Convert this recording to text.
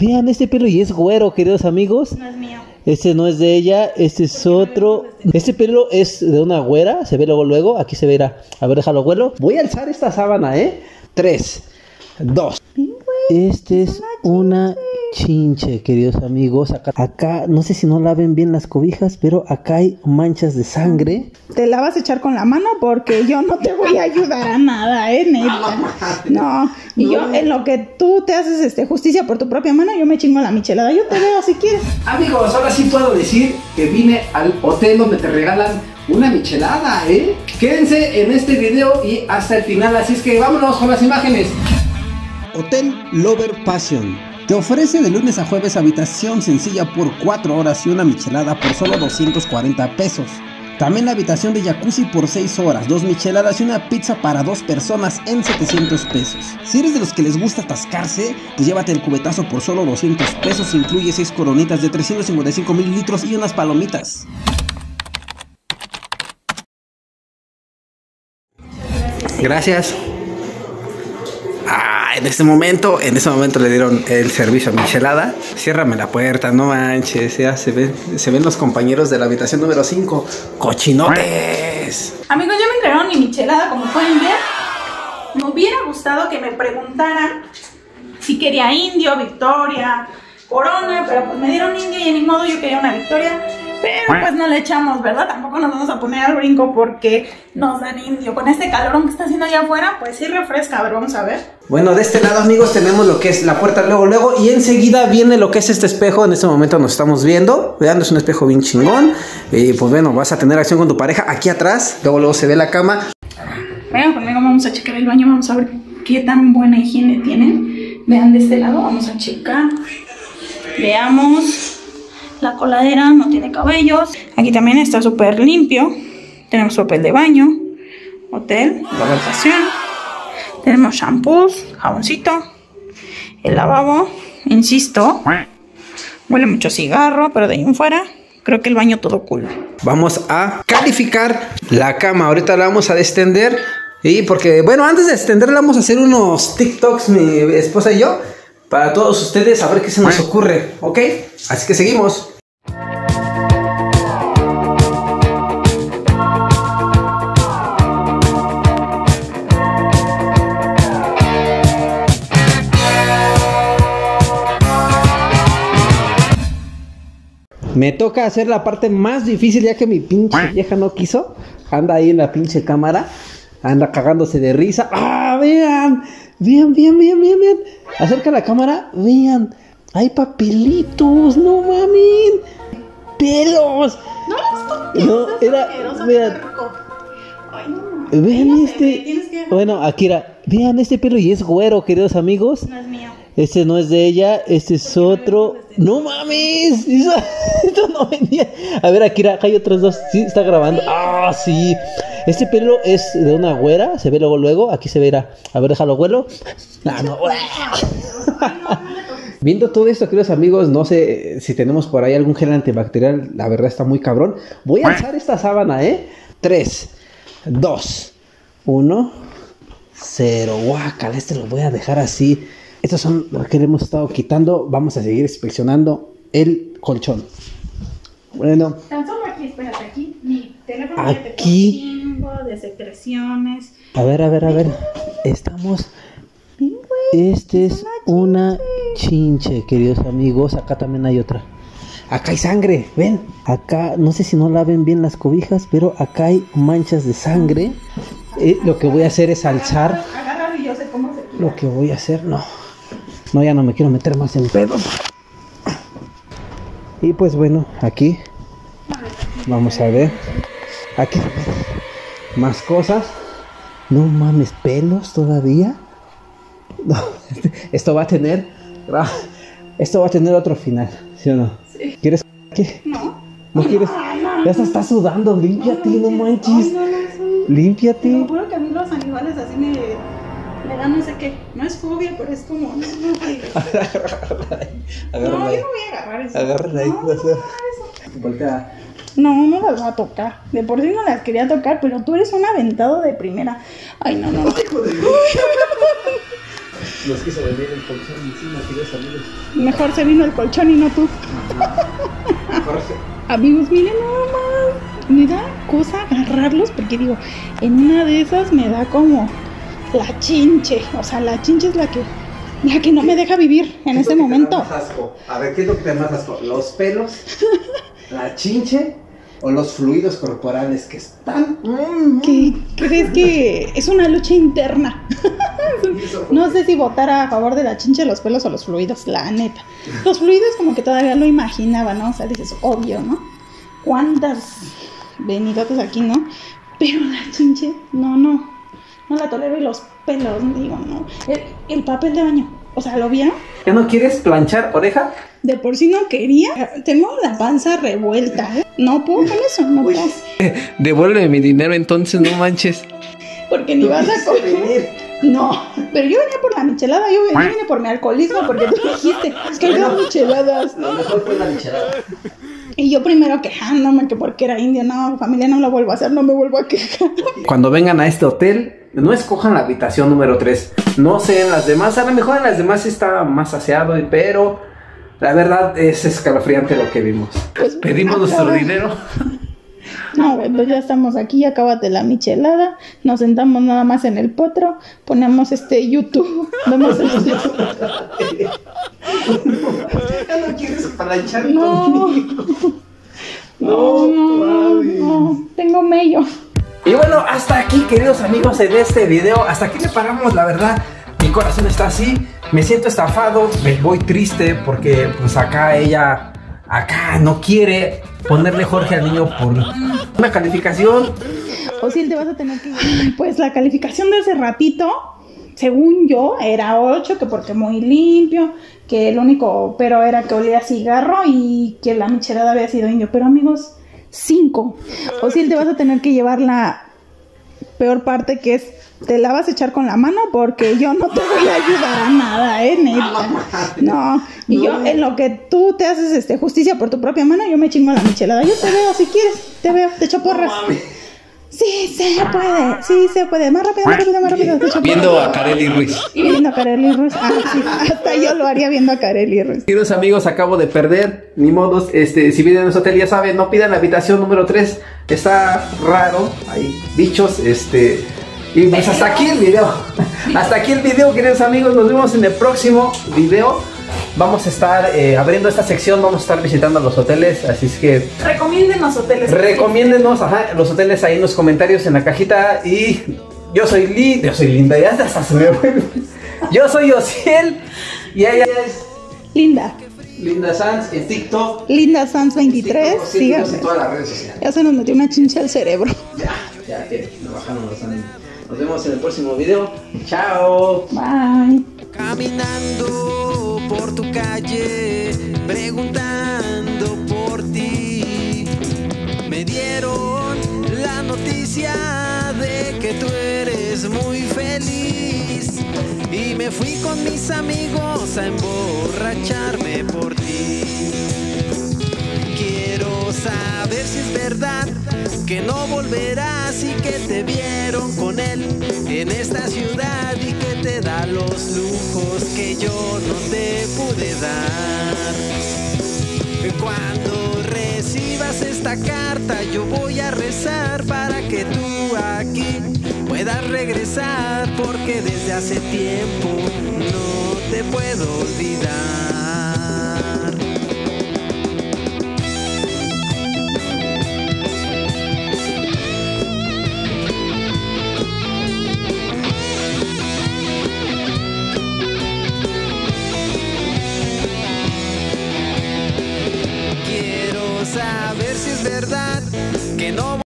Vean este pelo y es güero, queridos amigos. No es mío. Este no es de ella, este es otro. Este pelo es de una güera, se ve luego luego. Aquí se verá. A ver, déjalo vuelo. Voy a alzar esta sábana, ¿eh? Tres, dos. Este es una chinche, queridos amigos. Acá, acá, no sé si no laven bien las cobijas, pero acá hay manchas de sangre. Te la vas a echar con la mano porque yo no te voy a ayudar a nada, eh, neta. No, y yo en lo que tú te haces este justicia por tu propia mano, yo me chingo la michelada. Yo te veo si quieres. Amigos, ahora sí puedo decir que vine al hotel donde te regalan una michelada, ¿eh? Quédense en este video y hasta el final, así es que vámonos con las imágenes. Hotel Lover Passion. Te ofrece de lunes a jueves habitación sencilla por 4 horas y una michelada por solo 240 pesos. También la habitación de jacuzzi por 6 horas, dos micheladas y una pizza para dos personas en 700 pesos. Si eres de los que les gusta atascarse, pues llévate el cubetazo por solo 200 pesos. Incluye 6 coronitas de 355 mililitros y unas palomitas. Gracias. En este momento, en este momento le dieron el servicio a Michelada. Ciérrame la puerta, no manches. Se ven, se ven los compañeros de la habitación número 5. ¡Cochinotes! Amigos, ya me entregaron mi michelada, como pueden ver. Me hubiera gustado que me preguntaran si quería indio, victoria, corona, pero pues me dieron indio y ni modo yo quería una victoria. Pero pues no le echamos, ¿verdad? Tampoco nos vamos a poner al brinco porque nos dan indio. Con este calorón que está haciendo allá afuera, pues sí refresca. A ver, vamos a ver. Bueno, de este lado, amigos, tenemos lo que es la puerta luego, luego. Y enseguida viene lo que es este espejo. En este momento nos estamos viendo. Vean, es un espejo bien chingón. Y pues bueno, vas a tener acción con tu pareja aquí atrás. Luego, luego se ve la cama. Vengan conmigo, vamos a checar el baño. Vamos a ver qué tan buena higiene tienen. Vean de este lado, vamos a checar. Veamos. La coladera no tiene cabellos. Aquí también está súper limpio. Tenemos papel de baño. Hotel, la habitación. Tenemos shampoos, jaboncito. El lavabo. Insisto. Huele mucho cigarro, pero de ahí en fuera. Creo que el baño todo cool. Vamos a calificar la cama. Ahorita la vamos a destender. Y porque, bueno, antes de extenderla vamos a hacer unos TikToks, mi esposa y yo. Para todos ustedes, a ver qué se nos ocurre, ¿ok? Así que seguimos. Me toca hacer la parte más difícil ya que mi pinche vieja no quiso. Anda ahí en la pinche cámara. Anda cagándose de risa. ¡Ah, vean! Vean, vean, vean, vean, vean. Acerca la cámara. Vean. Hay papelitos. No mames. Pelos. No, No, era. Vean. Vean este. Bueno, Akira. Vean este pelo y es güero, queridos amigos. No es mío. Este no es de ella, este es otro. ¡No mames! Eso, esto no venía. A ver, Akira, acá hay otros dos. Sí, está grabando. ¡Ah, sí! Este pelo es de una güera, se ve luego luego. Aquí se verá. A ver, déjalo vuelo. Ah, no. Viendo todo esto, queridos amigos, no sé eh, si tenemos por ahí algún gel antibacterial. La verdad está muy cabrón. Voy a alzar esta sábana, ¿eh? 3, 2, 1, 0. Guácala, este lo voy a dejar así. Estos son los que le hemos estado quitando. Vamos a seguir inspeccionando el colchón. Bueno, Tan solo aquí, espérate, aquí. Mi teléfono Aquí. de secreciones. a ver, a ver, a ver. Estamos. Este es una chinche, queridos amigos. Acá también hay otra. Acá hay sangre, ven. Acá, no sé si no laven bien las cobijas, pero acá hay manchas de sangre. Eh, lo que voy a hacer es alzar. Agárralo y yo sé cómo se quita. Lo que voy a hacer, no. No, ya no me quiero meter más en pedos. Y pues bueno, aquí vamos a ver. Aquí más cosas. No mames, pelos todavía. No, esto va a tener. ah, Esto va a tener otro final, ¿sí o no? ¿Quieres qué? No. ¿No quieres? Ya se está sudando, límpiate, no manches. Te Límpiate. lo juro que a mí los animales así me, me no sé qué. No es fobia, pero es como. No, no, que- no, yo no voy a agarrar eso. Agárrala ahí, No, no eso. voltea. No, no las voy a tocar. De por sí no las quería tocar, pero tú eres un aventado de primera. Ay, no, no. no. Nos quiso venir el colchón encima, queridos amigos. Mejor se vino el colchón y no tú. Amigos, miren nada más. Me da cosa agarrarlos porque digo, en una de esas me da como la chinche. O sea, la chinche es la que, la que no me deja vivir en ¿Qué es este te da momento. más asco? A ver, ¿qué es lo que te da más asco? ¿Los pelos? ¿La chinche? ¿O los fluidos corporales que están? Mm, ¿Qué crees que es una lucha interna? No sé si votar a favor de la chinche, los pelos o los fluidos, la neta. Los fluidos como que todavía lo imaginaba, ¿no? O sea, dices, obvio, ¿no? ¿Cuántas venidotas aquí, no? Pero la chinche, no, no. No la tolero y los pelos, digo, no. El, el papel de baño, o sea, ¿lo vieron? ¿Ya no quieres planchar oreja? De por sí no quería. Tengo la panza revuelta, ¿eh? No puedo con eso, no puedo. Devuélveme mi dinero entonces, no manches. Porque ni vas a comer. No, pero yo venía por la michelada, yo, yo vine por mi alcoholismo, porque tú dijiste, es que había micheladas. Lo mejor fue la michelada. Y yo primero quejándome que porque era indio, no, familia, no lo vuelvo a hacer, no me vuelvo a quejar. Cuando vengan a este hotel, no escojan la habitación número 3. No sé en las demás, a lo mejor en las demás sí está más aseado, pero la verdad es escalofriante lo que vimos. Pues, Pedimos nuestro acaba- dinero. No, pues ya estamos aquí, acábate la michelada, nos sentamos nada más en el potro, ponemos este YouTube, vemos este... Ya no quieres No, no, no, no, no, tengo mello. Y bueno, hasta aquí, queridos amigos, en este video. Hasta aquí le paramos, la verdad. Mi corazón está así. Me siento estafado. Me voy triste porque, pues, acá ella, acá no quiere ponerle Jorge al niño por una calificación. O si te vas a tener que... Pues la calificación de hace ratito, según yo, era 8, que porque muy limpio, que el único pero era que olía cigarro y que la michelada había sido indio. Pero amigos, 5. O si te vas a tener que llevar la peor parte que es... Te la vas a echar con la mano porque yo no te voy a ayudar a nada, eh, neta. No, y yo en lo que tú te haces este justicia por tu propia mano, yo me chingo la michelada. Yo te veo si quieres, te veo, te echo porras. Sí, se puede, sí, se puede. Más rápido, más rápido, más rápido. Viendo a Kareli Ruiz. Viendo a Kareli Ruiz. Ah, sí, hasta yo lo haría viendo a Kareli Ruiz. Queridos amigos, acabo de perder. Ni modos, este, si vienen a nuestro hotel, ya saben, no pidan la habitación número 3. Está raro. Hay bichos, este. Y pues hasta aquí el video. Hasta aquí el video, queridos amigos. Nos vemos en el próximo video. Vamos a estar eh, abriendo esta sección. Vamos a estar visitando los hoteles. Así es que Recomienden los hoteles. recomiéndenos ajá, los hoteles ahí en los comentarios en la cajita. Y yo soy Lee. Yo soy Linda. Ya hasta se me fue. Yo soy Ociel. Y ella es Linda. Linda Sanz en TikTok. Linda Sans 23. TikTok, síguenos Síganme. en todas las redes sociales. Ya se nos metió una chincha al cerebro. Ya, ya que nos bajaron los ánimos. Nos vemos en el próximo video. Chao. Bye. Caminando por tu calle, preguntando por ti. Me dieron la noticia de que tú eres muy feliz. Y me fui con mis amigos a emborracharme por ti. Quiero saber si es verdad que no volverás y que te vieron con él en esta ciudad los lujos que yo no te pude dar. Cuando recibas esta carta yo voy a rezar para que tú aquí puedas regresar porque desde hace tiempo no te puedo olvidar.